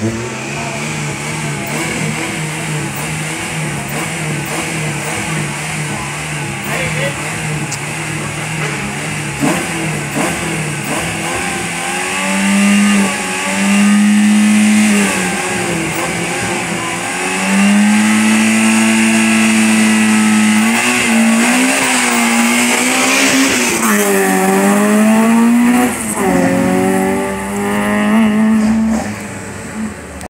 Yeah.